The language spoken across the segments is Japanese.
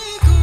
You.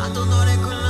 あとどれくらい？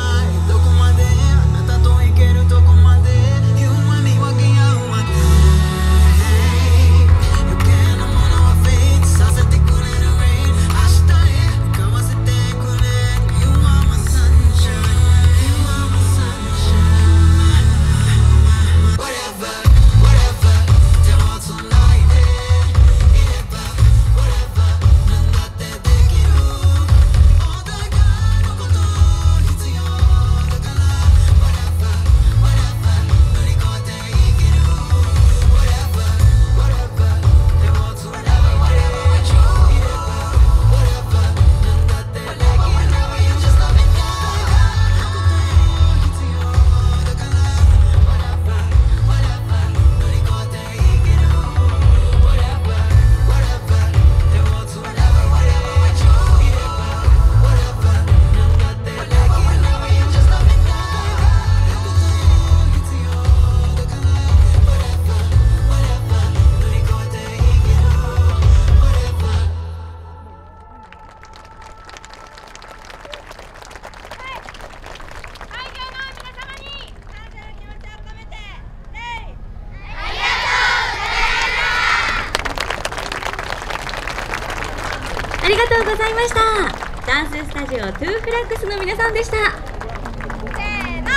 ありがとうございました。ダンススタジオトゥーフラックスの皆さんでした。せーの。